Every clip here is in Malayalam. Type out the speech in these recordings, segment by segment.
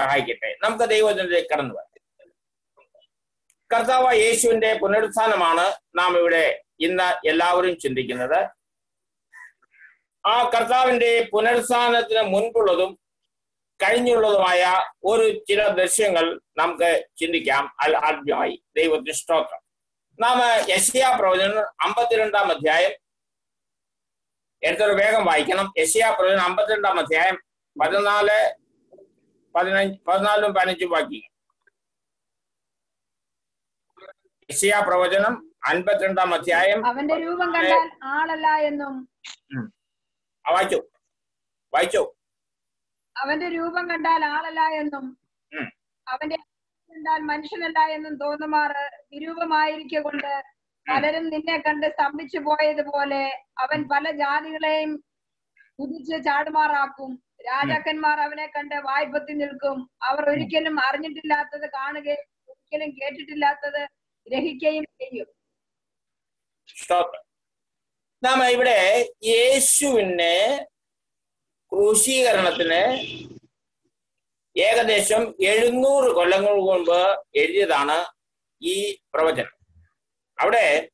സഹായിക്കട്ടെ. നമുക്ക് ദൈവത്തിലേക്ക് കടന്നു വരാം. കർത്താവ് യേശുവിന്റെ പുനരുത്ഥാനമാണ് നാം ഇവിടെ ഇന്ന് എല്ലാവരും ചിന്തിക്കുന്നത്. ആ കർത്താവിന്റെ പുനരുത്ഥാനത്തിന് മുൻപുള്ളതും കഴിഞ്ഞുള്ളതുമായ ഒരു ചില ദൃശ്യങ്ങൾ നമുക്ക് ചിന്തിക്കാം. അൽ ആദ്യമായി ദൈവത്തിന് സ്തോത്രം. നാം യശയാ പ്രവചനം അമ്പത്തിരണ്ടാം അധ്യായം എടുത്തൊരു വേഗം വായിക്കണം. യശയാ പ്രവചനം അമ്പത്തിരണ്ടാം അധ്യായം പതിനാല് പതിനഞ്ച് പതിനാലും പതിനഞ്ചും വാക്യങ്ങൾ യശയാ പ്രവചനം അൻപത്തിരണ്ടാം അധ്യായം. അവന്റെ രൂപം കണ്ടാൽ ആളല്ല എന്നും. വായിച്ചു. വായിച്ചു. അവന്റെ രൂപം കണ്ടാൽ ആളല്ല എന്നും. അവന്റെ കണ്ടാൽ മനുഷ്യനല്ല എന്നും തോന്നുമാറ് വിരൂപമായിരിക്കെ കൊണ്ട് പലരും നിന്നെ കണ്ട് സ്തംഭിച്ചു പോയതുപോലെ അവൻ പല ജാതികളെയും കുതിച്ച് ചാടുമാറാക്കും. രാജാക്കന്മാർ അവനെ കണ്ട് വായ്പത്തി നിൽക്കും. അവർ ഒരിക്കലും അറിഞ്ഞിട്ടില്ലാത്തത് കാണുകയും ഒരിക്കലും കേട്ടിട്ടില്ലാത്തത് ഗ്രഹിക്കുകയും ചെയ്യും. നാം ഇവിടെ യേശുവിനെ ക്രൂശീകരണത്തിന് ഏകദേശം എഴുന്നൂറ് കൊല്ലങ്ങൾക്ക് മുമ്പ് എഴുതിയതാണ് ഈ പ്രവചനം. അവിടെ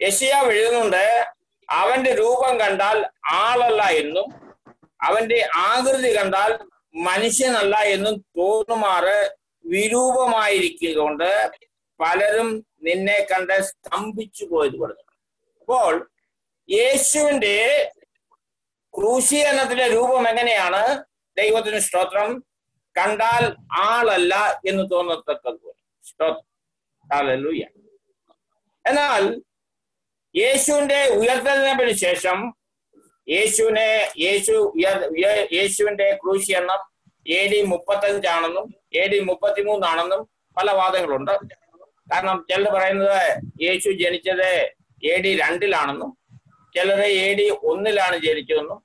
യശയാവ് എഴുതുന്നുണ്ട് അവന്റെ രൂപം കണ്ടാൽ ആളല്ല എന്നും അവന്റെ ആകൃതി കണ്ടാൽ മനുഷ്യനല്ല എന്നും തോന്നുമാറ് വിരൂപമായിരിക്കൊണ്ട് പലരും നിന്നെ കണ്ട് സ്തംഭിച്ചു പോയത് പറഞ്ഞു അപ്പോൾ യേശുവിന്റെ ക്രൂശീകരണത്തിന്റെ രൂപം എങ്ങനെയാണ്? ദൈവത്തിന് സ്തോത്രം. കണ്ടാൽ ആളല്ല എന്ന് തോന്നത്തക്കതുപോലെ. സ്തോത്രം. എന്നാൽ യേശുവിന്റെ ഉയർത്തലിനെ ശേഷം യേശുവിനെ യേശു യേശുവിന്റെ ക്രൂശി എണ്ണം എ ഡി മുപ്പത്തഞ്ചാണെന്നും എ ഡി മുപ്പത്തിമൂന്നാണെന്നും പല വാദങ്ങളുണ്ട്. കാരണം ചിലർ പറയുന്നത് യേശു ജനിച്ചത് എ ഡി രണ്ടിലാണെന്നും ചിലർ എ ഡി ഒന്നിലാണ് ജനിച്ചതെന്നും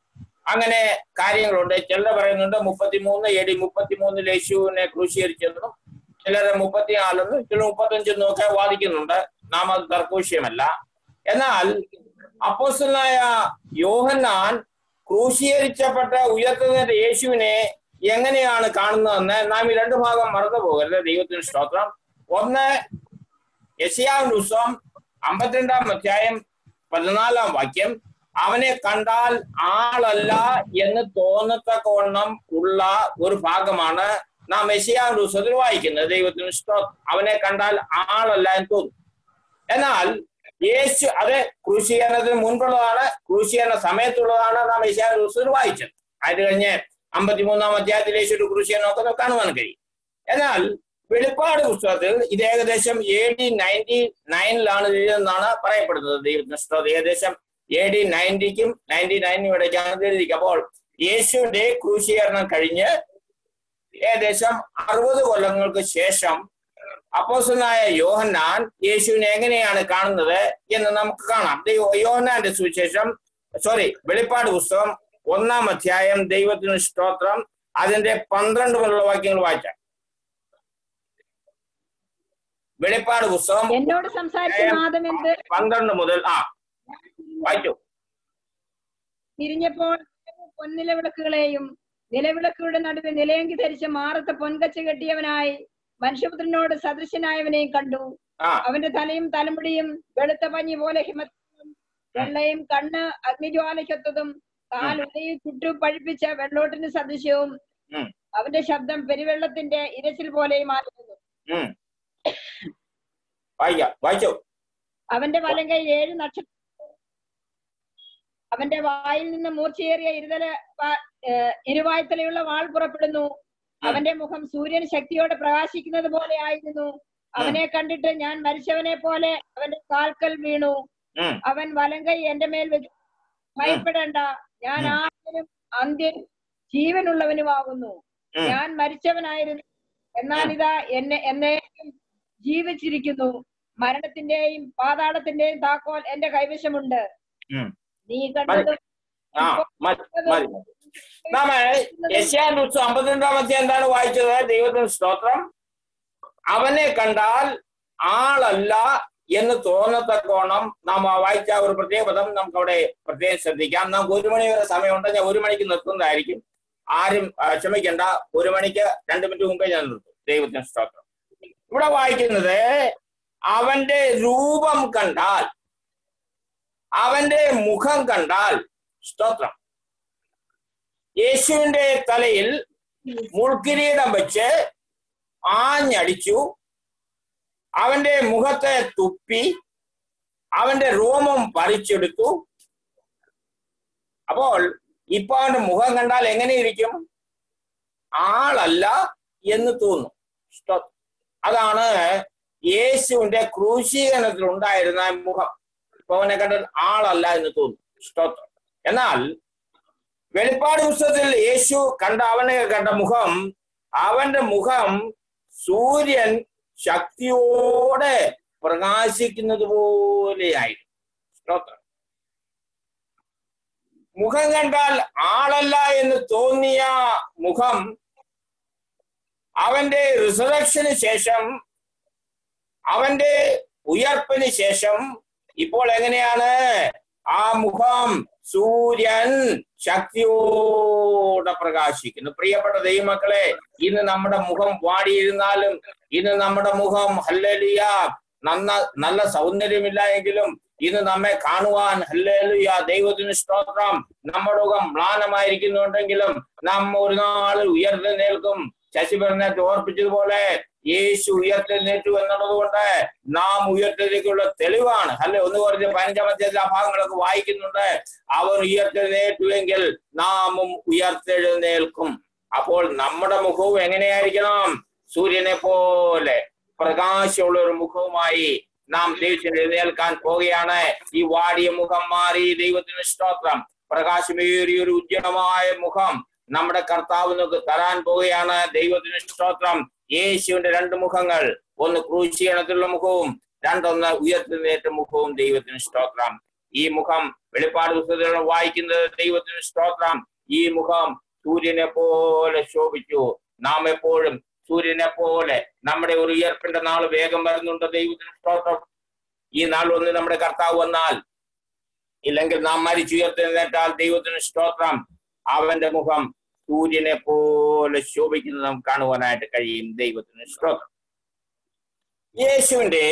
അങ്ങനെ കാര്യങ്ങളുണ്ട്. ചിലർ പറയുന്നുണ്ട് മുപ്പത്തിമൂന്ന് എ ഡി മുപ്പത്തിമൂന്നിൽ യേശുവിനെ ക്രൂശീകരിച്ചെന്നും ചിലർ മുപ്പത്തിനാലെന്നും ചിലർ മുപ്പത്തഞ്ചെന്നും ഒക്കെ വാദിക്കുന്നുണ്ട്. നാം അത് തർക്കൂഷ്യമല്ല എന്നാൽ അപ്പോസ്റ്റലായ യോഹന്നാൻ ക്രൂശീകരിച്ചപ്പെട്ട ഉയർത്തുന്ന യേശുവിനെ എങ്ങനെയാണ് കാണുന്നതെന്ന് നാം ഈ രണ്ട് ഭാഗം മറന്നു പോകരുത്. ദൈവത്തിന് സ്തോത്രം. ഒന്ന് യശയാവിന്റെ ഉത്സവം അമ്പത്തിരണ്ടാം അധ്യായം പതിനാലാം വാക്യം. അവനെ കണ്ടാൽ ആളല്ല എന്ന് തോന്നത്തക്കവണ്ണം ഉള്ള ഒരു ഭാഗമാണ് നാം യശയാവിന്റെ ഉത്സവത്തിൽ വായിക്കുന്നത്. ദൈവത്തിന് സ്തോത്രം. അവനെ കണ്ടാൽ ആളല്ല എന്ന് തോന്നും. എന്നാൽ യേശു അത് ക്രൂശീകരണത്തിന് മുൻപുള്ളതാണ് ക്രൂശീകരണ സമയത്തുള്ളതാണ് നാം പുസ്തകത്തിൽ വായിച്ചത്. അത് കഴിഞ്ഞ് അമ്പത്തിമൂന്നാം അധ്യായത്തിൽ യേശുവിന്റെ ക്രൂശീകരണം ഒക്കെ നോക്കുന്നത് കാണുവാൻ കഴിയും. എന്നാൽ വെളിപ്പാട് പുസ്തകത്തിൽ ഇത് ഏകദേശം എ ഡി നയന്റി നയനിലാണ് എഴുതിയെന്നാണ് പറയപ്പെടുന്നത് സ്തോത്രം. ഏകദേശം എ ഡി നയന്റിക്കും നയന്റി നയനും ഇടയ്ക്കാണ് എഴുതിക്കുക അപ്പോൾ യേശുവിന്റെ ക്രൂശീകരണം കഴിഞ്ഞ് ഏകദേശം അറുപത് കൊല്ലങ്ങൾക്ക് ശേഷം അപ്പോസനായ യോഹന്നാൻ യേശുവിനെ എങ്ങനെയാണ് കാണുന്നത് എന്ന് നമുക്ക് കാണാം. ദൈവ- യോഹന്നാന്റെ സുവിശേഷം സോറി വെളിപ്പാട് പുസ്തകം ഒന്നാം അധ്യായം ദൈവത്തിന് സ്തോത്രം. അതിന്റെ പന്ത്രണ്ട് മുതലുള്ള വാക്യങ്ങൾ വായിച്ചാൽ വെളിപ്പാട് പുസ്തകം എന്നോട് പന്ത്രണ്ട് മുതൽ ആ വായിച്ചു തിരിഞ്ഞപ്പോൾ പൊന്നിലവിളക്കുകളെയും നിലവിളക്കുകളുടെ നടുവിൽ നിലയങ്കി ധരിച്ച മാറത്ത് പൊൻകച്ച കെട്ടിയവനായി മനുഷ്യപുത്രനോട് സദൃശനായവനെയും കണ്ടു. അവന്റെ തലയും തലമുടിയും വെളുത്ത പഞ്ഞി പോലെ ഹിമത്തും വെള്ളയും കണ്ണ് അഗ്നിജ്വാലയ്ക്കൊത്തതും കാൽ ഉലയിൽ ചുറ്റു പഴിപ്പിച്ച വെള്ളോട്ടിന് സദൃശ്യവും അവന്റെ ശബ്ദം പെരുവെള്ളത്തിന്റെ ഇരച്ചിൽ പോലെയും ആയിരുന്നു. അവന്റെ വലങ്കൈ ഏഴ് നക്ഷത്ര അവന്റെ വായിൽ നിന്ന് മൂർച്ചയേറിയ ഇരുതല ഇരുവായ്ത്തലയുള്ള വാൾ പുറപ്പെടുന്നു. അവന്റെ മുഖം സൂര്യൻ ശക്തിയോടെ പ്രകാശിക്കുന്നത് പോലെ ആയിരുന്നു. അവനെ കണ്ടിട്ട് ഞാൻ മരിച്ചവനെ പോലെ അവന്റെ കാൽക്കൽ വീണു. അവൻ വലങ്കൈ എന്റെ മേൽ വെച്ചു ഭയപ്പെടേണ്ട. ഞാൻ ആരും ആദ്യനും അന്ത്യൻ ജീവനുള്ളവനുമാകുന്നു. ഞാൻ മരിച്ചവനായിരുന്നു. എന്നാൽ ഇതാ എന്നെ എന്നേക്കും ജീവിച്ചിരിക്കുന്നു. മരണത്തിന്റെയും പാതാളത്തിന്റെയും താക്കോൽ എന്റെ കൈവശമുണ്ട്. നീ കണ്ടത് നാം യശയാൻ നൂറ്റി അമ്പത്തിരണ്ടാം അധ്യായം എന്താണ് വായിച്ചത്. ദൈവത്തിന് സ്തോത്രം. അവനെ കണ്ടാൽ ആളല്ല എന്ന് തോന്നത്തക്കോണം നാം വായിച്ച ഒരു പ്രത്യേക പദം നമുക്ക് അവിടെ പ്രത്യേകം ശ്രദ്ധിക്കാം. നമുക്ക് ഒരു മണി വരെ സമയമുണ്ട്. ഞാൻ ഒരു മണിക്ക് നിർത്തുന്നതായിരിക്കും. ആരും ക്ഷമിക്കണ്ട. ഒരു മണിക്ക് രണ്ട് മിനിറ്റ് മുമ്പേ ഞാൻ നിർത്തും. ദൈവത്തിന് സ്തോത്രം. ഇവിടെ വായിക്കുന്നത് അവന്റെ രൂപം കണ്ടാൽ അവന്റെ മുഖം കണ്ടാൽ സ്തോത്രം. യേശുവിന്റെ തലയിൽ മുൾക്കിരീടം വെച്ച് ആഞ്ഞടിച്ചു. അവന്റെ മുഖത്തെ തുപ്പി അവന്റെ രോമം പറിച്ചെടുത്തു. അപ്പോൾ ഇപ്പൊ അവന്റെ മുഖം കണ്ടാൽ എങ്ങനെ ഇരിക്കും ആളല്ല എന്ന് തോന്നും. അതാണ് യേശുവിന്റെ ക്രൂശീകരണത്തിൽ ഉണ്ടായിരുന്ന മുഖം. ഇപ്പൊ അവനെ കണ്ടാൽ ആളല്ല എന്ന് തോന്നും. സ്തോത്രം എന്നാൽ വെളിപ്പാട് പുസ്തകത്തിൽ യേശു കണ്ട അവനെ കണ്ട മുഖം അവന്റെ മുഖം സൂര്യൻ ശക്തിയോടെ പ്രകാശിക്കുന്നത് പോലെയായിരുന്നു മുഖം കണ്ടാൽ ആളല്ല എന്ന് തോന്നിയ മുഖം അവന്റെ റിസറക്ഷന് ശേഷം അവന്റെ ഉയർപ്പിന് ശേഷം ഇപ്പോൾ എങ്ങനെയാണ്? ആ മുഖം സൂര്യൻ ശക്തിയോടെ പ്രകാശിക്കുന്നു. പ്രിയപ്പെട്ട ദൈവമക്കളെ ഇന്ന് നമ്മുടെ മുഖം വാടിയിരുന്നാലും ഇന്ന് നമ്മുടെ മുഖം ഹല്ലലിയ നന്ന നല്ല സൗന്ദര്യമില്ല എങ്കിലും ഇന്ന് നമ്മെ കാണുവാൻ ഹല്ലേലൂയ ദൈവത്തിന് സ്തോത്രം. നമ്മുടെ മുഖം മ്ലാനമായിരിക്കുന്നുണ്ടെങ്കിലും നാം ഒരു നാൾ ഉയർത്തെഴുന്നേൽക്കും ശശിഭരനെ ഓർപ്പിച്ചതുപോലെ യേശു ഉയർത്തെഴുന്നേറ്റു എന്നുള്ളത് കൊണ്ട് നാം ഉയർത്തെഴുന്നേക്കുള്ള തെളിവാണ്. അല്ലെ? ഒന്ന് പറഞ്ഞ് പതിനഞ്ചാമത്തെ ആ ഭാഗങ്ങളൊക്കെ വായിക്കുന്നുണ്ട്. അവർ ഉയർത്തെഴുന്നേറ്റുവെങ്കിൽ നാമും ഉയർത്തെഴുന്നേൽക്കും. അപ്പോൾ നമ്മുടെ മുഖവും എങ്ങനെയായിരിക്കണം? സൂര്യനെ പോലെ പ്രകാശമുള്ള ഒരു മുഖവുമായി നാം ദൈവത്തിന് എഴുന്നേൽക്കാൻ പോവുകയാണ്. ഈ വാടിയ മുഖം മാറി ദൈവത്തിന് സ്തോത്രം. പ്രകാശമേറിയ ഒരു ഉജ്ജ്വലമായ മുഖം നമ്മുടെ കർത്താവ് തരാൻ പോവുകയാണ്. ദൈവത്തിന് സ്തോത്രം. യേശുവിന്റെ രണ്ട് മുഖങ്ങൾ. ഒന്ന് ക്രൂശീകരണത്തിലുള്ള മുഖവും രണ്ടൊന്ന് ഉയർത്തുന്നേറ്റ മുഖവും ദൈവത്തിന് സ്തോത്രം. ഈ മുഖം വെളിപ്പാട് പുസ്തകത്തിൽ വായിക്കുന്നത്. ദൈവത്തിന് സ്തോത്രം. ഈ മുഖം സൂര്യനെ പോലെ ശോഭിച്ചു. നാം എപ്പോഴും സൂര്യനെ പോലെ നമ്മുടെ ഒരു ഉയർപ്പിന്റെ നാൾ വേഗം വരുന്നുണ്ട്. ദൈവത്തിന് സ്തോത്രം. ഈ നാൾ ഒന്ന് നമ്മുടെ കർത്താവ് വന്നാൽ ഇല്ലെങ്കിൽ നാം മരിച്ചുയർത്തെഴുന്നേറ്റാൽ ദൈവത്തിന് സ്തോത്രം. അവന്റെ മുഖം സൂര്യനെ പോലെ ശോഭിക്കുന്നത് നമുക്ക് കാണുവാനായിട്ട് കഴിയും ദൈവത്തിന് സ്തോത്രം. യേശുവിന്റെ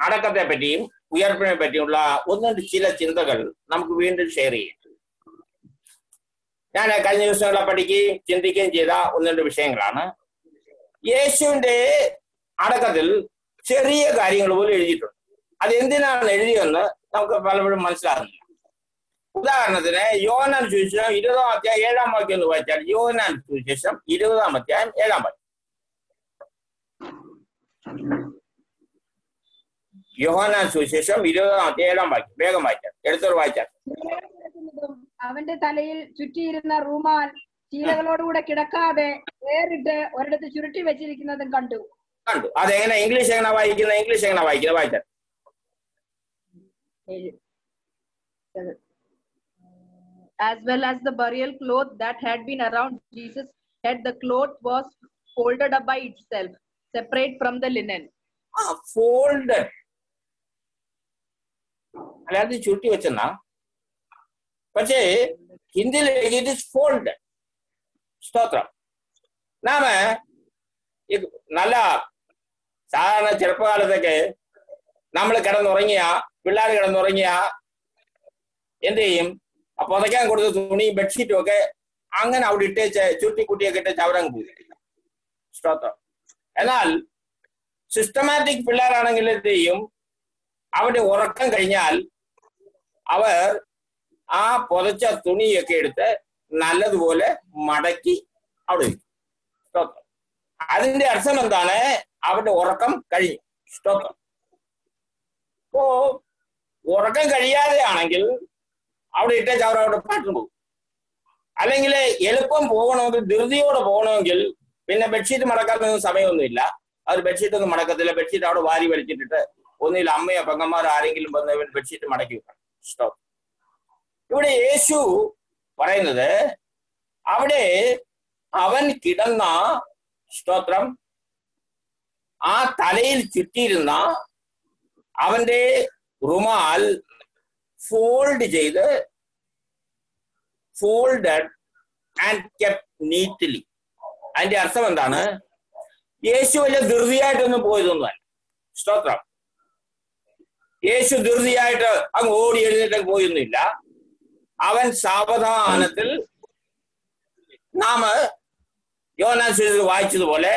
അടക്കത്തെ പറ്റിയും ഉയർപ്പിനെ പറ്റിയുള്ള ഒന്നുണ്ട് ചില ചിന്തകൾ നമുക്ക് വീണ്ടും ഷെയർ ചെയ്യാം. ഞാൻ കഴിഞ്ഞ ദിവസങ്ങളെ പഠിക്കുകയും ചിന്തിക്കുകയും ചെയ്ത ഒന്നുണ്ട് വിഷയങ്ങളാണ്. യേശുവിന്റെ അടക്കത്തിൽ ചെറിയ കാര്യങ്ങൾ പോലും എഴുതിയിട്ടുണ്ട്. അത് എന്തിനാണ് എഴുതിയെന്ന് നമുക്ക് പലപ്പോഴും മനസ്സിലാകുന്നില്ല. ഉദാഹരണത്തിന് യോനാൻ സുവിശേഷം ഇരുപതാം അധ്യായം ഏഴാം വാക്യം എന്ന് വായിച്ചാൽ യോനാൻ സുവിശേഷം ഇരുപതാം അധ്യായം ഏഴാം വാക്യം. യോഹനാൻ സുവിശേഷം ഇരുപതാം അധ്യായം ഏഴാം വാക്യം. വേഗം വായിച്ചാൽ. എടുത്തോട് വായിച്ചാൽ. അവന്റെ തലയിൽ ചുറ്റിയിരുന്ന റൂമാൻ ചീലകളോടുകൂടെ കിടക്കാതെ വേറിട്ട് ഒരിടത്ത് ചുരുട്ടി വെച്ചിരിക്കുന്നതും കണ്ടു. കണ്ടു. അതെങ്ങനെ? ഇംഗ്ലീഷ് എങ്ങനെ വായിക്കുന്നത്? ഇംഗ്ലീഷ് എങ്ങനെ വായിക്കുന്നത്? വായിച്ചാൽ. As well as the burial cloth that had been around Jesus' head, the cloth was folded up by itself, separate from the linen. Ah, fold. അല്ലാതെ ചുരുട്ടി വെച്ചെന്നാ പക്ഷേ ഹിന്ദിയിൽ ഇറ്റ് ഇസ് ഫോൾഡ് സ്തോത്രം നാമ നല്ല സാധാരണ ചെറുപ്പകാലത്തൊക്കെ നമ്മൾ കിടന്നുറങ്ങിയ പിള്ളേർ കിടന്നുറങ്ങിയ എന്ത് ചെയ്യും ആ പുതയ്ക്കാൻ കൊടുത്ത. തുണി ബെഡ്ഷീറ്റും ഒക്കെ അങ്ങനെ അവിടെ ഇട്ടേച്ച് ചുരുട്ടി കുട്ടിയൊക്കെ ഇട്ടേച്ച് അവരങ്ങ് പോയി സ്തോത്രം എന്നാൽ സിസ്റ്റമാറ്റിക് പിള്ളേരാണെങ്കിൽ എന്ത് അവരുടെ ഉറക്കം കഴിഞ്ഞാൽ അവർ ആ പുതച്ച തുണിയൊക്കെ എടുത്ത് നല്ലതുപോലെ മടക്കി അവിടെ വയ്ക്കും സ്തോത്രം അതിന്റെ അർത്ഥം എന്താണ്? അവരുടെ ഉറക്കം കഴിഞ്ഞു. സ്തോത്രം ഇപ്പോ ഉറക്കം കഴിയാതെ ആണെങ്കിൽ അവിടെ ഇട്ടേച്ച് അവർ അവിടെ പാട്ടും പോകും. അല്ലെങ്കിൽ എളുപ്പം പോകണമെങ്കിൽ ധൃതിയോടെ പോകണമെങ്കിൽ പിന്നെ ബെഡ്ഷീറ്റ് മടക്കാനൊന്നും സമയമൊന്നുമില്ല. അവർ ബെഡ്ഷീറ്റ് ഒന്നും മടക്കത്തില്ല. ബെഡ്ഷീറ്റ് അവിടെ വാരി വലിച്ചിട്ടിട്ട് ഒന്നിൽ അമ്മയോ പെങ്ങന്മാരോ ആരെങ്കിലും വന്ന് ഇവൻ ബെഡ്ഷീറ്റ് മടക്കി വെക്കണം. സ്റ്റോപ്പ് ഇവിടെ യേശു പറയുന്നത് അവിടെ അവൻ കിടന്ന സ്തോത്രം ആ തലയിൽ ചുറ്റിയിരുന്ന അവന്റെ റുമാൽ ഫോൾഡ് ചെയ്ത് ഫോൾഡഡ് ആൻഡ് കെപ് നീറ്റ്ലി അതിന്റെ അർത്ഥം എന്താണ്? യേശു വലിയ ധൃതിയായിട്ടൊന്നും പോയതൊന്നുമല്ല. സ്തോത്രം. യേശു ധൃതിയായിട്ട് അങ്ങ് ഓടി എഴുന്നേറ്റ് പോയൊന്നുമില്ല. അവൻ സാവധാനത്തിൽ നാം യോനാശ്വരത്തിൽ വായിച്ചതുപോലെ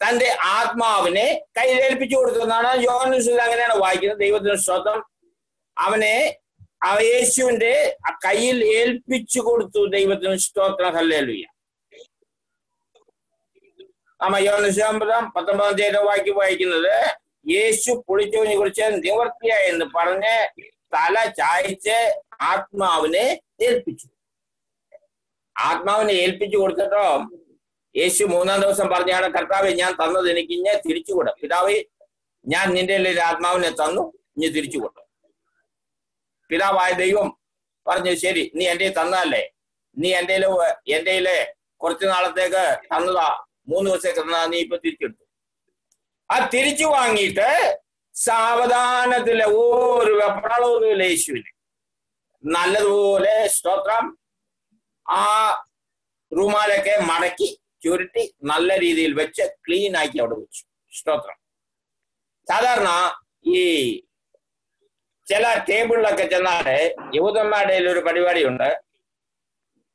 തന്റെ ആത്മാവിനെ കയ്യിലേൽപ്പിച്ചു കൊടുത്തതാണ് യോനാശ്വരത്തിൽ അങ്ങനെയാണ് വായിക്കുന്നത്. ദൈവത്തിന് സ്വന്തം അവനെ യേശുവിന്റെ കയ്യിൽ ഏൽപ്പിച്ചു കൊടുത്തു ദൈവത്തിന് സ്തോത്രം. ഹല്ലേലൂയ. നമ്മ യോനശാമ്പതാം പത്തൊമ്പതാം തീയതി വാക്കി വായിക്കുന്നത് യേശു പൊളിച്ചവനെ കുറിച്ച് നിവർത്തിയായി എന്ന് പറഞ്ഞ് തല ചായച്ച് ആത്മാവിനെ ഏൽപ്പിച്ചു. ആത്മാവിനെ ഏൽപ്പിച്ചു കൊടുത്തിട്ടോ? യേശു മൂന്നാം ദിവസം പറഞ്ഞാണ് കർത്താവ് ഞാൻ തന്നത് എനിക്ക് ഇഞ്ഞെ തിരിച്ചുകൊട പിതാവ് ഞാൻ നിന്റെ ആത്മാവിനെ തന്നു ഇനി തിരിച്ചുകൊണ്ടു പിതാവായ ദൈവം പറഞ്ഞു ശരി നീ എന്റെ തന്നല്ലേ നീ എന്റെ എന്റെ കുറച്ചു നാളത്തേക്ക് തന്നതാ. മൂന്ന് ദിവസത്തേക്ക് തന്നതാ. നീ ഇപ്പൊ തിരിച്ചെടുത്തു. ആ തിരിച്ചു വാങ്ങിയിട്ട് സാവധാനത്തിലെ ഒരു വെപ്പണളവുമില്ല യേശുവിന്. നല്ലതുപോലെ സ്തോത്രം. ആ റൂമാലൊക്കെ മടക്കി ചുരുട്ടി നല്ല രീതിയിൽ വെച്ച് ക്ലീൻ ആക്കി അവിടെ വെച്ചു. സ്തോത്രം. സാധാരണ ഈ ചില ടേബിളിലൊക്കെ ചെന്നാൽ യഹൂദന്മാരുടെ ഒരു പരിപാടിയുണ്ട്.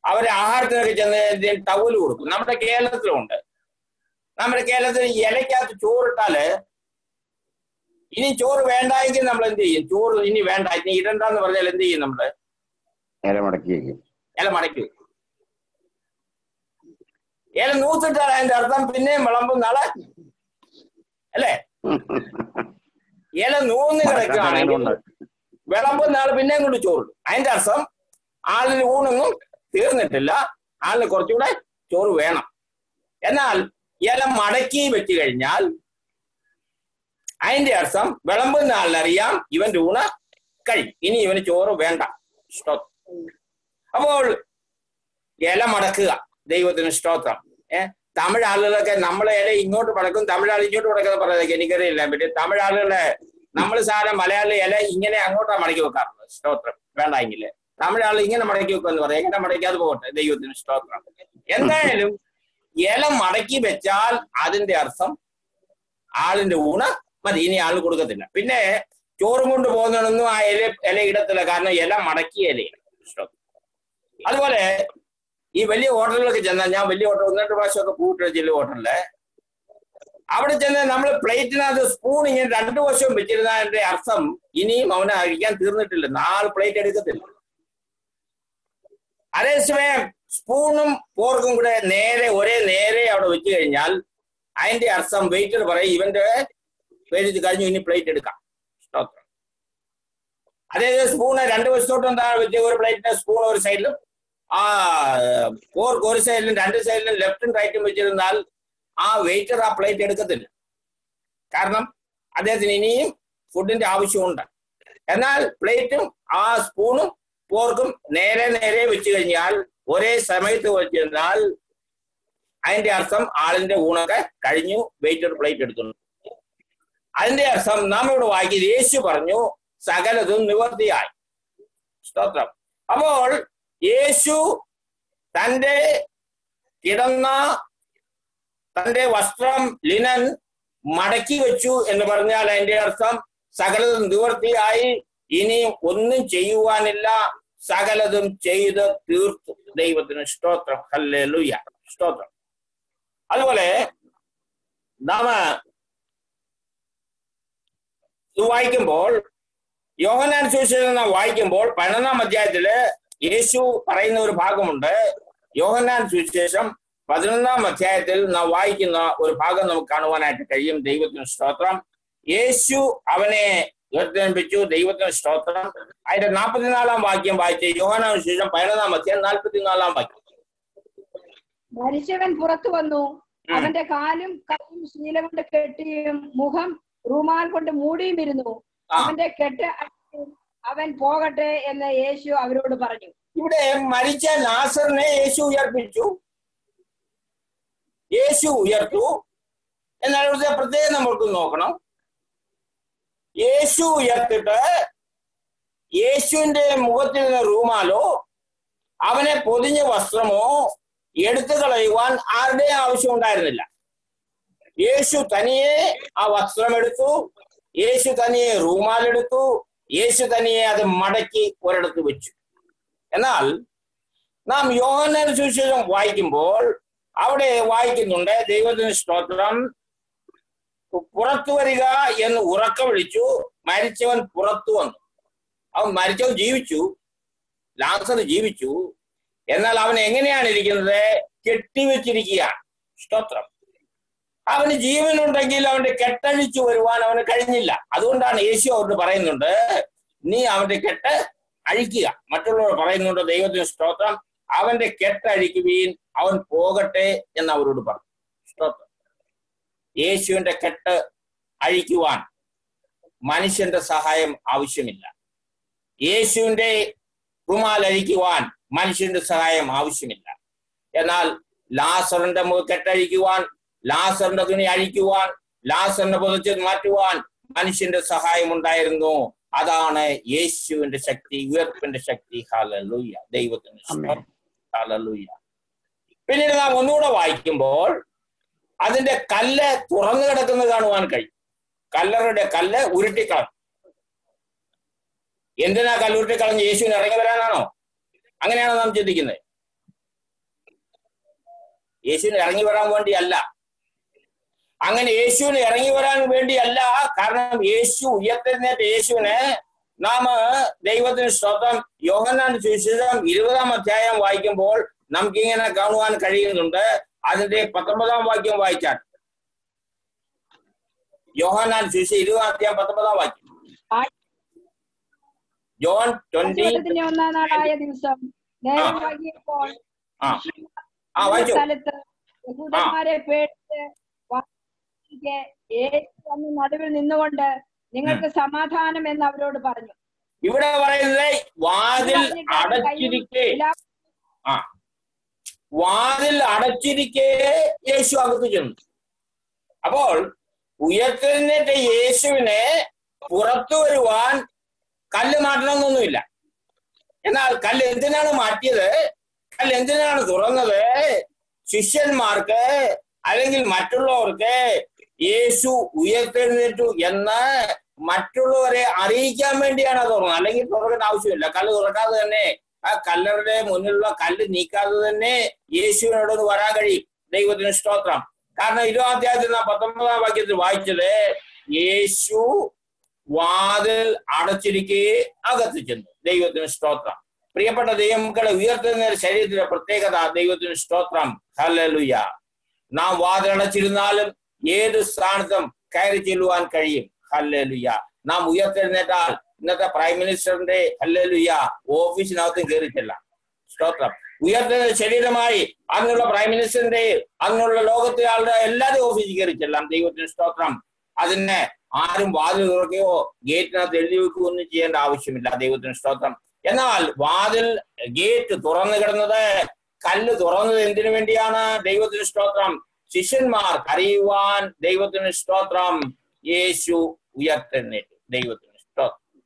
അവർ ആഹാരത്തിനൊക്കെ ചെന്ന് ടവൽ കൊടുക്കും. നമ്മുടെ കേരളത്തിലുണ്ട്. നമ്മുടെ കേരളത്തിൽ ഇലയ്ക്കകത്ത് ചോറിട്ടാൽ ഇനി ചോറ് വേണ്ടായെങ്കിൽ നമ്മൾ എന്ത് ചെയ്യും? ചോറ് ഇനി വേണ്ട ഇനി ഇടണ്ടെന്ന് പറഞ്ഞാൽ എന്ത് ചെയ്യും നമ്മൾ? ഇല മടക്കി ഇല മടക്കി ഇല നൂത്തിട്ടാൽ അതിന്റെ അർത്ഥം പിന്നെയും വിളമ്പും നാളെ. അല്ലേ? ഇല നൂന്ന് കിടക്കുകയാണെങ്കിൽ വിളമ്പുന്ന ആൾ പിന്നെയും കൊണ്ട് ചോറ് അതിന്റെ അർത്ഥം ആളിന് ഊണൊന്നും തീർന്നിട്ടില്ല. ആളിന് കുറച്ചുകൂടെ ചോറ് വേണം. എന്നാൽ ഇല മടക്കി വെച്ച് കഴിഞ്ഞാൽ അതിന്റെ അർത്ഥം വിളമ്പുന്ന ആളിനറിയാം ഇവന്റെ ഊണ് കഴിയും ഇനി ഇവന് ചോറ് വേണ്ട. സ്തോത്രം. അപ്പോൾ ഇല മടക്കുക ദൈവത്തിന് സ്തോത്രം. ഏഹ് തമിഴ് ആളുകളൊക്കെ നമ്മളെ ഇല ഇങ്ങോട്ട് മടക്കും തമിഴ് ആൾ ഇങ്ങോട്ട് മടക്കുന്ന പറയുന്നത് എനിക്കറിയില്ല. പിന്നെ തമിഴ് ആളുകളെ നമ്മൾ സാധാരണ മലയാളി ഇല ഇങ്ങനെ അങ്ങോട്ടാണ് മടക്കി വെക്കാറുള്ളത് സ്തോത്രം. വേണ്ടെങ്കിൽ തമിഴ് ആൾ ഇങ്ങനെ മടക്കി വെക്കുമെന്ന് പറയാം. എങ്ങനെ മടക്കാതെ പോകട്ടെ ദൈവത്തിന് സ്തോത്രം. എന്തായാലും ഇല മടക്കി വെച്ചാൽ അതിന്റെ അർത്ഥം ആളിന്റെ ഊണ് മതി. ഇനി ആൾ കൊടുക്കത്തില്ല. പിന്നെ ചോറും കൊണ്ട് പോകുന്നതൊന്നും ആ ഇല ഇല ഇടത്തില്ല. കാരണം ഇല മടക്കിയ ഇലയാണ്. അതുപോലെ ഈ വലിയ ഹോട്ടലുകളൊക്കെ ചെന്നാൽ ഞാൻ വലിയ ഹോട്ടൽ ഒന്ന് രണ്ട് പ്രാവശ്യമൊക്കെ പോയിട്ടുള്ള ചില ഹോട്ടലിൽ അവിടെ ചെന്ന് നമ്മൾ പ്ലേറ്റിനകത്ത് സ്പൂൺ ഇങ്ങനെ രണ്ടു വശവും വെച്ചിരുന്നതിന്റെ അർത്ഥം ഇനിയും അവനെ അഴിക്കാൻ തീർന്നിട്ടില്ല. നാല് പ്ലേറ്റ് എടുക്കത്തില്ല. അതേസമയം സ്പൂണും പോർക്കും കൂടെ നേരെ ഒരേ നേരെ അവിടെ വെച്ച് കഴിഞ്ഞാൽ അതിന്റെ അർത്ഥം വെയിറ്റർ പറയും ഇവന്റെ പേര് കഴിഞ്ഞു ഇനി പ്ലേറ്റ് എടുക്കാം. സ്തോത്രം അതേ സ്പൂണ് രണ്ട് വശത്തോട്ടും എന്താ വെച്ച്? ഒരു പ്ലേറ്റിന്റെ സ്പൂൺ ഒരു സൈഡിലും ആ പോർക്ക് ഒരു സൈഡിലും രണ്ട് സൈഡിലും ലെഫ്റ്റും റൈറ്റും വെച്ചിരുന്നാൽ ആ വെയിറ്റർ ആ പ്ലേറ്റ് എടുക്കത്തില്ല. കാരണം അദ്ദേഹത്തിന് ഇനിയും ഫുഡിന്റെ ആവശ്യമുണ്ട്. എന്നാൽ പ്ലേറ്റും ആ സ്പൂണും പോർക്കും നേരെ നേരെ വെച്ച് കഴിഞ്ഞാൽ ഒരേ സമയത്ത് വെച്ചിരുന്നാൽ അതിന്റെ അർത്ഥം ആളിന്റെ ഊണൊക്കെ കഴിഞ്ഞു വെയിറ്റർ പ്ലേറ്റ് എടുക്കുന്നു. അതിന്റെ അർത്ഥം നാം ഇവിടെ വായിക്കുന്നത് യേശു പറഞ്ഞു സകലതും നിവർത്തിയായി. സ്തോത്രം. അപ്പോൾ യേശു തന്റെ കിടന്ന തന്റെ വസ്ത്രം ലിനൻ മടക്കി വെച്ചു എന്ന് പറഞ്ഞാൽ അതിന്റെ അർത്ഥം സകലതും നിവൃത്തിയായി ഇനി ഒന്നും ചെയ്യുവാനില്ല. സകലതും ചെയ്ത് തീർത്തു. ദൈവത്തിന് സ്തോത്രം. ഹല്ലേലൂയ. സ്തോത്രം. അതുപോലെ നാമ ഇത് വായിക്കുമ്പോൾ യോഹനാൻ സുവിശേഷം വായിക്കുമ്പോൾ പതിനൊന്നാം അധ്യായത്തിൽ യേശു പറയുന്ന ഒരു ഭാഗമുണ്ട്. യോഹന്നാൻ സുവിശേഷം പതിനൊന്നാം അധ്യായത്തിൽ നാം വായിക്കുന്ന ഒരു ഭാഗം നമുക്ക് കാണുവാനായിട്ട് കഴിയും. ദൈവത്തിന് സ്തോത്രം. യേശു അവനെ ഉയർത്തിപ്പിച്ചു ദൈവത്തിന് സ്തോത്രം. അതിന്റെ നാൽപ്പത്തിനാലാം വാക്യം വായിച്ച യോഹനാൻ ശേഷം പതിനൊന്നാം അധ്യായം നാൽപ്പത്തിനാലാം വാക്യം. മരിച്ചവൻ പുറത്തു വന്നു. അവന്റെ കാലും കൈയും ശീല കൊണ്ട് കെട്ടിയും മുഖം റൂമാൽ കൊണ്ട് മൂടിയും ഇരുന്നു. അവന്റെ കെട്ട് അവൻ പോകട്ടെ എന്ന് യേശു അവരോട് പറഞ്ഞു. ഇവിടെ മരിച്ച നാസറിനെ യേശു ഉയർപ്പിച്ചു. യേശു ഉയർത്തു. എന്നാൽ ഇവിടുത്തെ പ്രത്യേകം നമ്മൾക്ക് നോക്കണം. യേശു ഉയർത്തിട്ട് യേശുവിന്റെ മുഖത്തിൽ നിന്ന് റൂമാലോ അവനെ പൊതിഞ്ഞ വസ്ത്രമോ എടുത്തു കളയുവാൻ ആരുടെയും ആവശ്യം ഉണ്ടായിരുന്നില്ല. യേശു തനിയെ ആ വസ്ത്രം എടുത്തു യേശു തനിയെ റൂമാലെടുത്തു യേശു തനിയെ അത് മടക്കി ഒരിടത്ത് വെച്ചു. എന്നാൽ നാം യോഹനുശേഷം വായിക്കുമ്പോൾ അവിടെ വായിക്കുന്നുണ്ട്. ദൈവത്തിന് സ്തോത്രം. പുറത്തു വരിക എന്ന് ഉറക്ക വിളിച്ചു. മരിച്ചവൻ പുറത്തു വന്നു. അവൻ മരിച്ചവൻ ജീവിച്ചു. ലാസർ ജീവിച്ചു. എന്നാൽ അവൻ എങ്ങനെയാണ് ഇരിക്കുന്നത്? കെട്ടിവെച്ചിരിക്കുകയാണ്. സ്തോത്രം. അവന് ജീവനുണ്ടെങ്കിൽ അവന്റെ കെട്ടഴിച്ചു വരുവാൻ അവന് കഴിഞ്ഞില്ല. അതുകൊണ്ടാണ് യേശു അവരോട് പറയുന്നുണ്ട് നീ അവന്റെ കെട്ട് അഴിക്കുക. മറ്റുള്ളവർ പറയുന്നുണ്ട് ദൈവത്തിന് സ്തോത്രം. അവന്റെ കെട്ടഴിക്കുവീൻ. അവൻ പോകട്ടെ എന്ന് അവരോട് പറഞ്ഞു. യേശുവിന്റെ കെട്ട് അഴിക്കുവാൻ മനുഷ്യന്റെ സഹായം ആവശ്യമില്ല. യേശുവിന്റെ റുമാൽ അഴിക്കുവാൻ മനുഷ്യന്റെ സഹായം ആവശ്യമില്ല. എന്നാൽ ലാസറിന്റെ കെട്ടഴിക്കുവാൻ ലാസറിന്റെ തുണി അഴിക്കുവാൻ ലാസറിന്റെ പുതച്ച് മാറ്റുവാൻ മനുഷ്യന്റെ സഹായം ഉണ്ടായിരുന്നു. അതാണ് യേശുവിന്റെ ശക്തി ഉയർപ്പിന്റെ ശക്തി. ഹാലലൂയ ദൈവത്തിന്റെ. ഹാലലൂയ പിന്നീട് നാം ഒന്നുകൂടെ വായിക്കുമ്പോൾ അതിന്റെ കല്ല് തുറന്നു കിടക്കുന്നത് കാണുവാൻ കഴിയും. കല്ലറുടെ കല്ല് ഉരുട്ടിക്കളഞ്ഞു. എന്തിനാ കല്ലുരുട്ടിക്കളഞ്ഞ് യേശുവിന് ഇറങ്ങി വരാനാണോ? അങ്ങനെയാണോ നാം ചിന്തിക്കുന്നത്. യേശുവിന് ഇറങ്ങി വരാൻ വേണ്ടിയല്ല. അങ്ങനെ യേശുവിന് ഇറങ്ങി വരാൻ വേണ്ടിയല്ല. കാരണം യേശു ഉയർത്തെഴുന്നേറ്റ യേശുവിന് നാം ദൈവത്തിന് സ്വന്തം യോഹന്നാൻ സുവിശേഷം ഇരുപതാം അധ്യായം വായിക്കുമ്പോൾ നമുക്കിങ്ങനെ കാണുവാൻ കഴിയുന്നുണ്ട്. അതിന്റെ പത്തൊമ്പതാം വാക്യം വായിച്ചാൽ. യോഹന്നാൻ ശിശു ഇരുപതാം അധ്യായം പത്തൊമ്പതാം വാക്യം. ജോൺ ട്വന്റി ഒന്നാം നാളായ ദിവസം. സ്ഥലത്ത് പേടിച്ച് നടുവിൽ നിന്നുകൊണ്ട് നിങ്ങൾക്ക് സമാധാനം എന്ന് അവരോട് പറഞ്ഞു. ഇവിടെ പറയുന്നത് വാതിൽ അടച്ചിരിക്കേ. വാതിൽ അടച്ചിരിക്കേ യേശു അകത്ത് ചെന്നു. അപ്പോൾ ഉയർത്തെഴുന്നേറ്റ യേശുവിനെ പുറത്തു വരുവാൻ കല്ല് മാറ്റണമെന്നൊന്നുമില്ല. എന്നാൽ കല്ല് എന്തിനാണ് മാറ്റിയത്? കല്ല് എന്തിനാണ് തുറന്നത്? ശിഷ്യന്മാർക്ക് അല്ലെങ്കിൽ മറ്റുള്ളവർക്ക് യേശു ഉയർത്തെഴുന്നേറ്റു എന്ന് മറ്റുള്ളവരെ അറിയിക്കാൻ വേണ്ടിയാണ് തുറന്നത്. അല്ലെങ്കിൽ തുറക്കേണ്ട ആവശ്യമില്ല. കല്ല് തുറക്കാതെ തന്നെ ആ കല്ലറുടെ മുന്നിലുള്ള കല്ല് നീക്കാതെ തന്നെ യേശുവിനോട് വരാൻ കഴിയും. ദൈവത്തിന് സ്തോത്രം. കാരണം ഇരുപതാം അധ്യായത്തിൽ നാം പത്തൊമ്പതാം വാക്യത്തിൽ വായിച്ചത് യേശു വാതിൽ അടച്ചിരിക്കേ അകത്ത് ചെന്നു. ദൈവത്തിന് സ്തോത്രം. പ്രിയപ്പെട്ട ദൈവമക്കളെ ഉയർത്തുന്ന ശരീരത്തിലെ പ്രത്യേകത ദൈവത്തിന് സ്തോത്രം. ഹല്ലേലൂയ. നാം വാതിൽ അടച്ചിരുന്നാലും ഏത് സ്ഥാനത്തും കയറി ചെല്ലുവാൻ കഴിയും. ഹല്ലേലൂയ. നാം ഉയർത്തെഴുന്നേറ്റാൽ ഇന്നത്തെ പ്രൈം മിനിസ്റ്ററിന്റെ ഹല്ലേലൂയ ഓഫീസിനകത്തും കയറിയിട്ടില്ല സ്തോത്രം ഉയർത്തുന്ന ശരീരമായി അങ്ങനെയുള്ള പ്രൈം മിനിസ്റ്ററിന്റെ അങ്ങനെയുള്ള ലോകത്തെ ആളുടെ എല്ലാവരും ഓഫീസിൽ കയറിച്ചെല്ലാം ദൈവത്തിന് സ്തോത്രം അതിനെ ആരും വാതിൽ തുറക്കുകയോ ഗേറ്റിനകത്ത് എഴുതി വെക്കുകയോ ഒന്നും ചെയ്യേണ്ട ആവശ്യമില്ല. ദൈവത്തിന് സ്തോത്രം എന്നാൽ വാതിൽ ഗേറ്റ് തുറന്നു കിടന്നത് കല്ല് തുറന്നത് എന്തിനു വേണ്ടിയാണ് ദൈവത്തിന് സ്തോത്രം ശിഷ്യന്മാർ അറിയുവാൻ ദൈവത്തിന് സ്തോത്രം യേശു ഉയർത്തെഴുന്നേറ്റു ദൈവത്തിന്.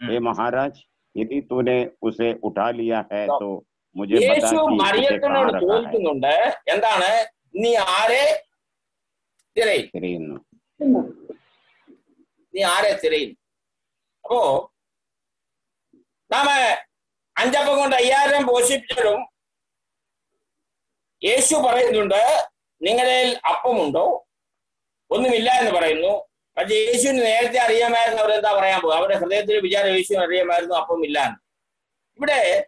हे महाराज यदि तूने उसे उठा लिया है तो तो मुझे बता യേശു कि उसे മറിയത്തിനോട് कहाँ रखा है ചോദിക്കുന്നുണ്ട് എന്താണ് നീ ആരെ തിരയും തിരയുന്നു നീ ആരെ തിരയുന്നു അപ്പോ നാം അഞ്ചപ്പം കൊണ്ട് അയ്യായിരം പോഷിപ്പിച്ചതും യേശു പറയുന്നുണ്ട് നിങ്ങളിൽ അപ്പമുണ്ടോ ഒന്നുമില്ല എന്ന് പറയുന്നു പക്ഷെ യേശുവിന് നേരത്തെ അറിയാമായിരുന്നു അവരെന്താ പറയാൻ പോകും അവരുടെ ഹൃദയത്തിൽ വിചാരം യേശുവിന് അറിയാമായിരുന്നു അപ്പം ഇല്ലാന്ന്. ഇവിടെ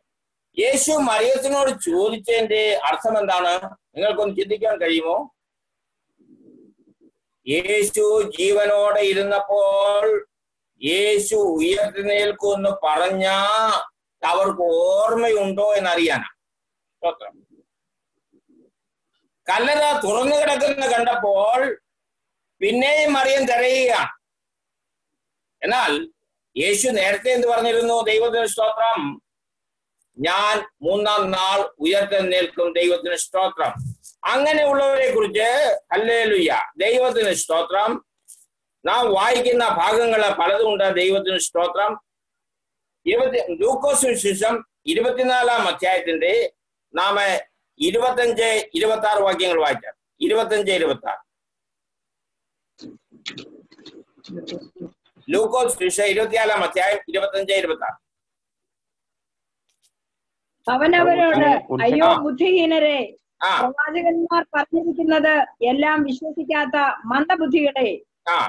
യേശു മറിയത്തിനോട് ചോദിച്ചതിന്റെ അർത്ഥം എന്താണ്? നിങ്ങൾക്കൊന്ന് ചിന്തിക്കാൻ കഴിയുമോ? യേശു ജീവനോടെ ഇരുന്നപ്പോൾ യേശു ഉയർത്തി നിൽക്കുമെന്ന് പറഞ്ഞ അവർക്ക് ഓർമ്മയുണ്ടോ എന്നറിയാനാ. കല്ലറ തുറന്നു കിടക്കുന്ന കണ്ടപ്പോൾ പിന്നെയും മറിയം തിരയുകയാണ് എന്നാൽ യേശു നേരത്തെ എന്ത് പറഞ്ഞിരുന്നു? ദൈവത്തിന് സ്തോത്രം. ഞാൻ മൂന്നാം നാൾ ഉയർത്തെഴുന്നേൽക്കും ദൈവത്തിന് സ്തോത്രം. അങ്ങനെയുള്ളവരെ കുറിച്ച് അല്ലേലുയ്യ ദൈവത്തിന് സ്തോത്രം. നാം വായിക്കുന്ന ഭാഗങ്ങളെ പലതുമുണ്ട് ദൈവത്തിന് സ്തോത്രം. ഇരുപത്തി ലൂക്കോസിന് ശേഷം ഇരുപത്തിനാലാം അധ്യായത്തിന്റെ നാം ഇരുപത്തഞ്ച് ഇരുപത്തി ആറ് വാക്യങ്ങൾ വായിച്ചാൽ ഇരുപത്തഞ്ച് ഇരുപത്തി ആറ് ലൂക്കോസ് ശിക്ഷ ഇരുപത്തിനാലാം അധ്യായം ഇരുപത്തഞ്ച് ഇരുപത്തി ആറ് അവൻ അവരോട് അയ്യോ. ബുദ്ധിഹീനരെ പ്രവാചകന്മാർ പറഞ്ഞിരിക്കുന്നത് എല്ലാം വിശ്വസിക്കാത്ത മന്ദബുദ്ധികളെ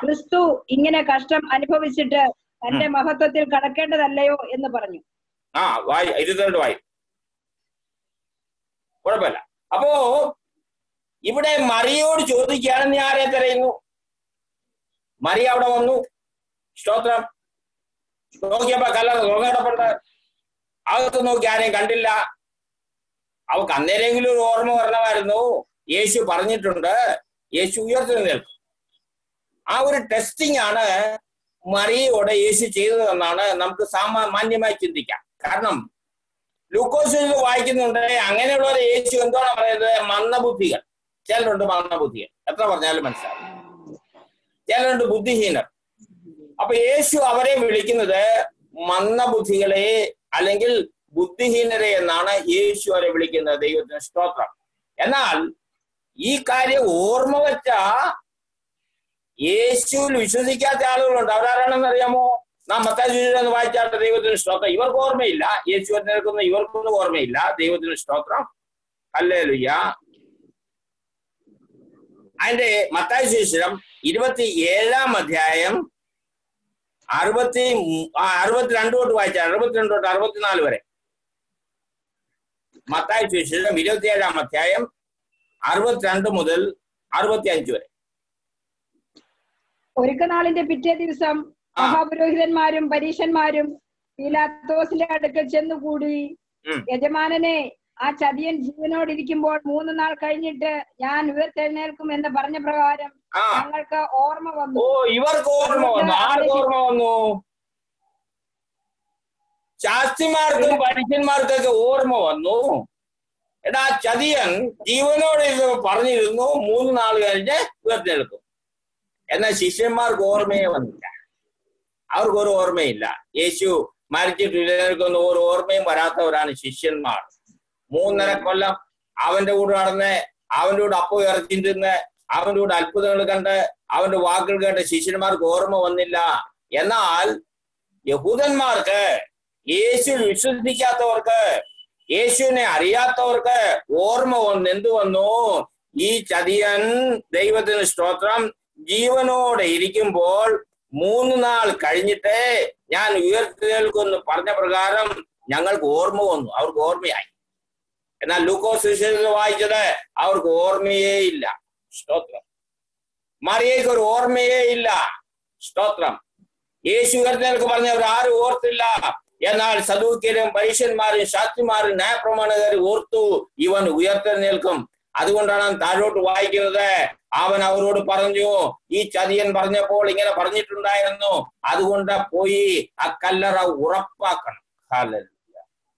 ക്രിസ്തു ഇങ്ങനെ കഷ്ടം അനുഭവിച്ചിട്ട് തന്റെ മഹത്വത്തിൽ കടക്കേണ്ടതല്ലയോ എന്ന് പറഞ്ഞു. ആ വായി ഇരുപത്തിരണ്ട് വായി. കുഴപ്പമില്ല. അപ്പോ ഇവിടെ മറിയോട് ചോദിക്കുകയാണ് നീ ആരെ തിരയുന്നു? മറിയ അവിടെ വന്നു. സ്തോത്രം. നോക്കിയപ്പോ കല്ല തുറന്നിടപ്പുണ്ട് അകത്ത് നോക്കി ആരെയും കണ്ടില്ല. അവക്ക് അന്നേരെങ്കിലും ഒരു ഓർമ്മ വരണമായിരുന്നു. യേശു പറഞ്ഞിട്ടുണ്ട്. യേശു ഉയർത്തി നിൽക്കും ആ ഒരു ടെസ്റ്റിംഗ് ആണ് മറിയോടെ യേശു ചെയ്തതെന്നാണ് നമുക്ക് സാമാ മാന്യമായി ചിന്തിക്കാം. കാരണം ലൂക്കോസ് വായിക്കുന്നുണ്ട്. അങ്ങനെയുള്ളവരെ യേശു എന്താണ് പറയുന്നത്? മന്ദബുദ്ധികൾ. ചിലരുണ്ട് മന്ദബുദ്ധികൾ. എത്ര പറഞ്ഞാലും മനസ്സിലാവും. ചിലരുണ്ട് ബുദ്ധിഹീനർ അപ്പൊ യേശു അവരെ വിളിക്കുന്നത് മന്ദബുദ്ധികളെ അല്ലെങ്കിൽ ബുദ്ധിഹീനരെ എന്നാണ് യേശു അവരെ വിളിക്കുന്നത് ദൈവത്തിന് സ്തോത്രം. എന്നാൽ ഈ കാര്യം ഓർമ്മ വെച്ച യേശുവിൽ വിശ്വസിക്കാത്ത ആളുകളുണ്ട്. അവരാരാണെന്ന് അറിയാമോ? നാം മത്താന്ന് വായിച്ചാട്ട് ദൈവത്തിന് സ്തോത്രം. ഇവർക്ക് ഓർമ്മയില്ല. യേശു നിൽക്കുന്ന ഇവർക്കൊന്നും ഓർമ്മയില്ല. ദൈവത്തിന് സ്തോത്രം. അല്ലേ ലുയ്യ അതിന്റെ മത്തായ ശേഷം ഇരുപത്തി ഏഴാം അധ്യായം അറുപത്തി അറുപത്തിരണ്ട് തൊട്ട് വായിച്ചാൽ അറുപത്തിരണ്ട് തൊട്ട് അറുപത്തിനാല് വരെ മത്തായ ശേഷം ഇരുപത്തിയേഴാം അധ്യായം അറുപത്തിരണ്ട് മുതൽ അറുപത്തി അഞ്ച് വരെ ഒരുക്കനാളിന്റെ പിറ്റേ ദിവസം. മഹാപുരോഹിതന്മാരും പരീക്ഷന്മാരും പീലാത്തോസിന്റെ അടുക്കൽ ചെന്നുകൂടി. യജമാനനെ ആ ചതിയൻ ജീവനോടിരിക്കുമ്പോൾ മൂന്ന് നാൾ കഴിഞ്ഞിട്ട് ഞാൻ ഉയർത്തെഴുന്നേൽക്കും എന്ന് പറഞ്ഞ പ്രകാരം ഞങ്ങൾക്ക് ഓർമ്മ വന്നു. ഇവർക്ക് ഓർമ്മ വന്നു. ആർക്ക് ഓർമ്മ വന്നു? ശാസ്തിമാർക്കും പരീക്ഷന്മാർക്കൊക്കെ ഓർമ്മ വന്നു. എടാ ചതിയൻ ജീവനോട് പറഞ്ഞിരുന്നു മൂന്ന് നാൾ കഴിഞ്ഞ് ഉയർത്തെടുക്കും എന്നാൽ ശിഷ്യന്മാർക്ക് ഓർമ്മയെ വന്നില്ല. അവർക്കൊരു ഓർമ്മയില്ല. യേശു മരിച്ചിട്ടില്ലെന്ന ഒരു ഓർമ്മയും വരാത്തവരാണ് ശിഷ്യന്മാർ. മൂന്നര കൊല്ലം അവന്റെ കൂടെ നടന്ന് അവന്റെ കൂടെ അപ്പം ഇറച്ചിട്ടിരുന്ന് അവന്റെ കൂടെ അത്ഭുതങ്ങൾ കണ്ട് അവന്റെ വാക്കുകൾ കേട്ട് ശിഷ്യന്മാർക്ക് ഓർമ്മ വന്നില്ല. എന്നാൽ യഹൂദന്മാർക്ക് യേശു വിശ്വസിക്കാത്തവർക്ക് യേശുവിനെ അറിയാത്തവർക്ക് ഓർമ്മ വന്ന് എന്തു വന്നു? ഈ ചതിയൻ ദൈവത്തിന് സ്തോത്രം. ജീവനോടെ ഇരിക്കുമ്പോൾ മൂന്ന് നാൾ കഴിഞ്ഞിട്ട് ഞാൻ ഉയർത്തെഴുന്നേൽക്കുമെന്ന് പറഞ്ഞ പ്രകാരം ഞങ്ങൾക്ക് ഓർമ്മ വന്നു. അവർക്ക് ഓർമ്മയായി. എന്നാൽ ലൂക്കോസ് സുവിശേഷത്തിൽ വായിച്ചത് അവർക്ക് ഓർമ്മയേ ഇല്ല. സ്തോത്രം. മറിയയ്ക്ക് ഒരു ഓർമ്മയേ ഇല്ല. സ്തോത്രം. യേശു ഉയർത്തേക്ക് പറഞ്ഞവർ ആരും ഓർത്തില്ല. എന്നാൽ സദൂക്യരും പരീക്ഷന്മാരും ശാസ്ത്രിമാരും ന്യായപ്രമാണകരും ഓർത്തു ഇവൻ ഉയർത്തെഴുന്നേൽക്കും അതുകൊണ്ടാണ് താഴോട്ട് വായിക്കുന്നത്. അവൻ അവരോട് പറഞ്ഞു ഈ ചതിയൻ പറഞ്ഞപ്പോൾ ഇങ്ങനെ പറഞ്ഞിട്ടുണ്ടായിരുന്നു. അതുകൊണ്ട് പോയി ആ കല്ലറ ഉറപ്പാക്കണം. ഹല്ലേലൂയ.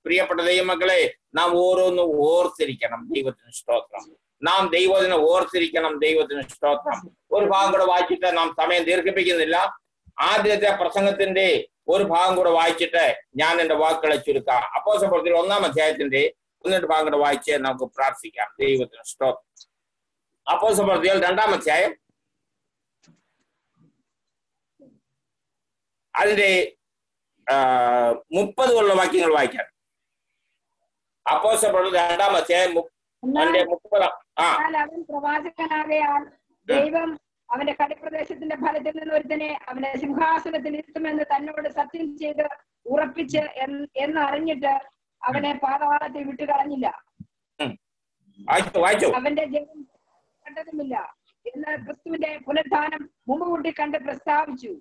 പ്രിയപ്പെട്ട ദൈവമക്കളെ നാം ഓരോന്നും ഓർത്തിരിക്കണം ദൈവത്തിന് സ്തോത്രം. നാം ദൈവത്തിനെ ഓർത്തിരിക്കണം ദൈവത്തിന് സ്തോത്രം. ഒരു ഭാഗം കൂടെ വായിച്ചിട്ട് നാം സമയം ദീർഘിപ്പിക്കുന്നില്ല. ആദ്യത്തെ പ്രസംഗത്തിന്റെ ഒരു ഭാഗം കൂടെ വായിച്ചിട്ട് ഞാൻ എന്റെ വാക്കുകളെ ചുരുക്കാം. അപ്പോ പ്രവൃത്തിയിൽ ഒന്നാം അധ്യായത്തിന്റെ ഒന്നിട്ട് ഭാഗം കൂടെ വായിച്ച് നമുക്ക് പ്രാർത്ഥിക്കാം. ദൈവത്തിന് സ്തോത്രം. അപ്പോ പ്രവൃത്തിയിൽ രണ്ടാം അധ്യായം. അതിന്റെ മുപ്പത് ഉള്ള വാക്യങ്ങൾ വായിക്കാം. അപ്പോസ പ്രവൃത്തി രണ്ടാം അധ്യായം അതിന്റെ മുപ്പതാം ആ. എന്നാൽ അവൻ പ്രവാചകനാകയാൽ ദൈവം അവന്റെ കടിപ്രദേശത്തിന്റെ ഫലത്തിൽ നിന്ന് ഒരുത്തനെ അവന്റെ സിംഹാസനത്തിൽ ഇരുത്തുമെന്ന് തന്നോട് സത്യം ചെയ്ത് ഉറപ്പിച്ച് എന്ന് എന്ന് അറിഞ്ഞിട്ട് അവനെ പാതാളത്തിൽ വിട്ടുകളഞ്ഞില്ല വായിച്ചു വായിച്ചു. അവന്റെ ജനം കണ്ടതുമില്ല. എന്ന് ക്രിസ്തുവിന്റെ പുനരുത്ഥാനം മുമ്പ് കൂട്ടി കണ്ട് പ്രസ്താവിച്ചു.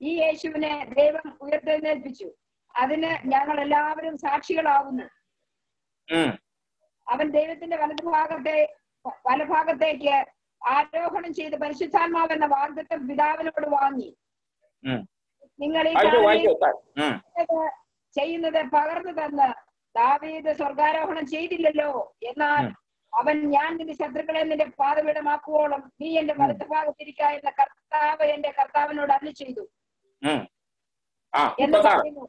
ഈ യേശുവിനെ ദൈവം ഉയർത്തെഴുന്നേൽപ്പിച്ചു. അതിന് ഞങ്ങൾ എല്ലാവരും സാക്ഷികളാവുന്നു അവൻ ദൈവത്തിന്റെ വലതുഭാഗത്തെ വലഭാഗത്തേക്ക് ആരോഹണം ചെയ്ത് പരിശുദ്ധാത്മാവ് എന്ന വാഗ്ദത്തം പിതാവിനോട് വാങ്ങി. നിങ്ങൾ ഈ ചെയ്യുന്നത് പകർന്നു തന്ന് ദാവീദ് സ്വർഗാരോഹണം ചെയ്തില്ലല്ലോ എന്നാൽ അവൻ ഞാൻ നിന്റെ ശത്രുക്കളെ നിന്റെ പാതപീഠമാക്കുവോളം നീ എന്റെ വലത്തുഭാഗത്തിരിക്ക എന്ന കർത്താവ് എന്റെ കർത്താവിനോട് അല്ല ചെയ്തു. എന്ന് പറയുന്നു.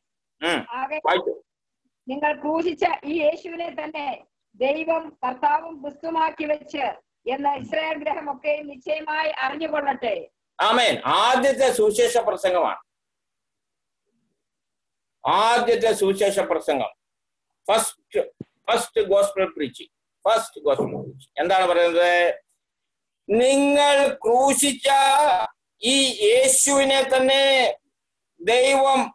നിങ്ങൾ ക്രൂശിച്ച ഈ യേശുവിനെ തന്നെ ദൈവം കർത്താവും ക്രിസ്തുമാക്കി വെച്ച് എന്ന ഇസ്രായേൽ ഗ്രഹമൊക്കെ നിശ്ചയമായി അറിഞ്ഞുകൊള്ളട്ടെ. ആമേൻ. ആദ്യത്തെ സുവിശേഷ പ്രസംഗമാണ്. ആദ്യത്തെ സുവിശേഷ പ്രസംഗം. First first gospel preaching first gospel preaching എന്താണ് പറയുന്നത്? നിങ്ങൾ ക്രൂശിച്ച ഈ യേശുവിനെ തന്നെ ദൈവം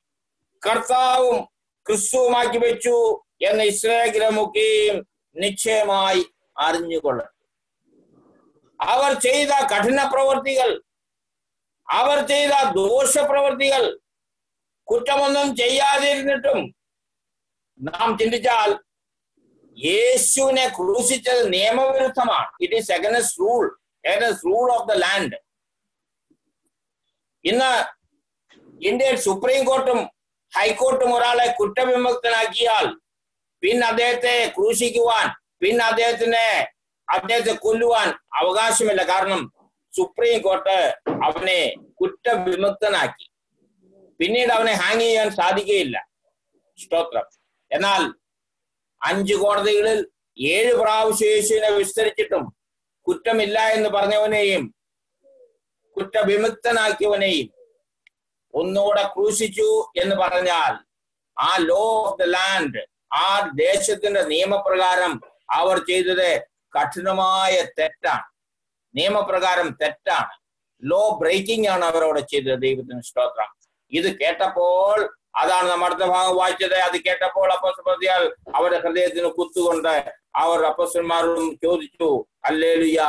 കർത്താവും ക്രിസ്തുവുമാക്കി വെച്ചു എന്ന ഇസ്രായേൽ ഗ്രഹമൊക്കെയും നിശ്ചയമായി അറിഞ്ഞുകൊള്ളട്ടെ. അവർ ചെയ്ത കഠിന പ്രവൃത്തികൾ അവർ ചെയ്ത ദോഷപ്രവൃത്തികൾ കുറ്റമൊന്നും ചെയ്യാതിരുന്നിട്ടും നാം ചിന്തിച്ചാൽ യേശുവിനെ ക്രൂശിച്ചത് നിയമവിരുദ്ധമാണ്. It is against rule against rule of the land ഇന്ന് ഇന്ത്യൻ സുപ്രീം കോർട്ടും ഹൈക്കോർട്ടും ഒരാളെ കുറ്റവിമുക്തനാക്കിയാൽ പിന്നെ അദ്ദേഹത്തെ ക്രൂശിക്കുവാൻ പിന്നെ അദ്ദേഹത്തിനെ അദ്ദേഹത്തെ കൊല്ലുവാൻ അവകാശമില്ല. കാരണം സുപ്രീം കോർട്ട് അവനെ കുറ്റവിമുക്തനാക്കി. പിന്നീട് അവനെ ഹാങ് ചെയ്യാൻ സാധിക്കുകയില്ല. സ്തോത്രം. എന്നാൽ അഞ്ച് കോടതികളിൽ ഏഴ് പ്രാവശ്യം വിസ്തരിച്ചിട്ടും കുറ്റമില്ല എന്ന് പറഞ്ഞവനെയും കുറ്റവിമുക്തനാക്കിയവനെയും ഒന്നുകൂടെ ക്രൂശിച്ചു എന്ന് പറഞ്ഞാൽ ആ ലോ ഓഫ് ദ ലാൻഡ് ആ ദേശത്തിന്റെ നിയമപ്രകാരം അവർ ചെയ്തത് കഠിനമായ തെറ്റാണ്. നിയമപ്രകാരം തെറ്റാണ്. ലോ ബ്രേക്കിംഗ് ആണ് അവരവിടെ ചെയ്തത് ദൈവത്തിന് സ്തോത്രം. ഇത് കേട്ടപ്പോൾ അതാണ് നമ്മൾ അടുത്ത ഭാഗം വായിച്ചത്. അത് കേട്ടപ്പോൾ അപ്പസ്പതിയാൽ അവരുടെ ഹൃദയത്തിന് കുത്തുകൊണ്ട് അവർ അപ്പസ്വന്മാരോടും ചോദിച്ചു അല്ലേലുയ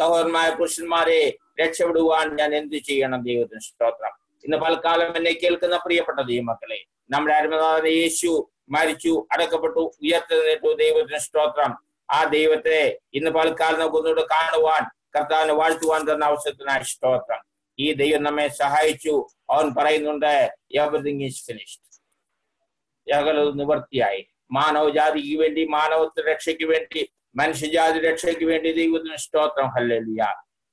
സഹോദരന്മാരെ പുരുഷന്മാരെ രക്ഷപ്പെടുവാൻ ഞാൻ എന്ത് ചെയ്യണം? ദൈവത്തിന് സ്തോത്രം. ഇന്ന് പൽക്കാലം എന്നെ കേൾക്കുന്ന പ്രിയപ്പെട്ട ദൈവമക്കളെ നമ്മുടെ അരുമനാഥന യേശു മരിച്ചു അടക്കപ്പെട്ടു ഉയർത്തെഴുന്നേറ്റു ദൈവത്തിന് സ്തോത്രം. ആ ദൈവത്തെ ഇന്ന് പൽക്കാലം നമുക്ക് കാണുവാൻ കർത്താവിനെ വാഴ്ത്തുവാൻ തന്ന അവസരത്തിനായി സ്തോത്രം. ഈ ദൈവം നമ്മെ സഹായിച്ചു. അവൻ പറയുന്നുണ്ട് എവറിങ് ഈസ് ഫിനിഷ്ഡ് സകലത് നിവർത്തിയായി. മാനവജാതിക്ക് വേണ്ടി മാനവത്വ രക്ഷയ്ക്ക് വേണ്ടി മനുഷ്യജാതി രക്ഷയ്ക്ക് വേണ്ടി ദൈവത്തിന് സ്തോത്രം. ഹല്ലിയ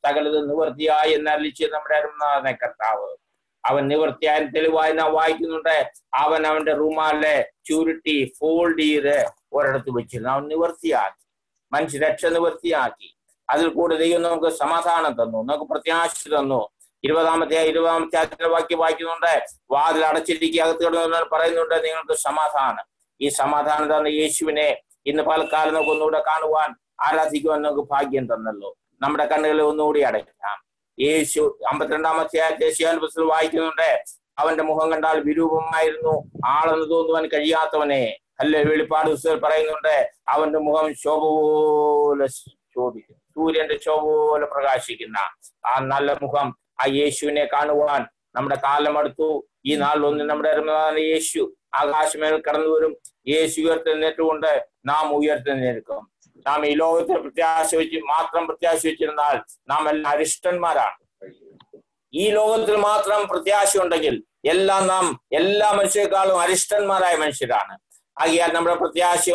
സകലത് നിവർത്തിയായി എന്നറിയിച്ച് നമ്മുടെ അരുമനാഥനെ കർത്താവ്. അവൻ നിവർത്തിയായ തെളിവായി നാം വായിക്കുന്നുണ്ട്. അവൻ അവന്റെ റൂമാലെ ചുരുട്ടി ഫോൾഡ് ചെയ്ത് ഒരിടത്ത് വെച്ചിരുന്നു. അവൻ നിവർത്തിയാക്കി. മനുഷ്യ രക്ഷ നിവർത്തിയാക്കി. അതിൽ കൂടെ ദൈവം നമുക്ക് സമാധാനം തന്നു. നമുക്ക് പ്രത്യാശ തന്നു. ഇരുപതാമത്തെ ഇരുപതാമത്തെ അധ്യായ വാക്യം വായിക്കുന്നുണ്ട്. വാതിൽ അടച്ചിരിക്കുക അകത്ത് കിടന്നു പറയുന്നുണ്ട്. നിങ്ങൾക്ക് സമാധാനം. ഈ സമാധാനം തന്ന യേശുവിനെ ഇന്ന് പലക്കാലം നമുക്ക് ഒന്നുകൂടെ കാണുവാൻ ആരാധിക്കുവാൻ നമുക്ക് ഭാഗ്യം തന്നല്ലോ. നമ്മുടെ കണ്ണുകളെ ഒന്നുകൂടി അടയ്ക്കാം. യേശു അമ്പത്തിരണ്ടാം അധ്യായത്തെ പുസ്തകം വായിക്കുന്നുണ്ട്. അവന്റെ മുഖം കണ്ടാൽ വിരൂപമായിരുന്നു. ആളെന്ന് തോന്നുവാൻ കഴിയാത്തവനെ. അല്ലെ വെളിപ്പാട് പുസ്തകം പറയുന്നുണ്ട്. അവന്റെ മുഖം ശോഭ പോലെ സൂര്യന്റെ ശോഭ പോലെ പ്രകാശിക്കുന്ന ആ നല്ല മുഖം ആ യേശുവിനെ കാണുവാൻ നമ്മുടെ കാലം അടുത്തു. ഈ നാളിലൊന്ന് നമ്മുടെ അരുമനാഥനായ യേശു ആകാശമേൽ കടന്നു വരും യേശു ഉയർത്തെഴുന്നേറ്റുകൊണ്ട് നാം ഉയർത്തെഴുന്നേൽക്കും നാം ഈ ലോകത്തെ പ്രത്യാശ വെച്ച് മാത്രം പ്രത്യാശ വെച്ചിരുന്നാൽ നാം എല്ലാം അരിഷ്ടന്മാരാണ്. ഈ ലോകത്തിൽ മാത്രം പ്രത്യാശ ഉണ്ടെങ്കിൽ എല്ലാം നാം എല്ലാ മനുഷ്യരെക്കാളും അരിഷ്ടന്മാരായ മനുഷ്യരാണ്. ആകിയാൽ നമ്മുടെ പ്രത്യാശ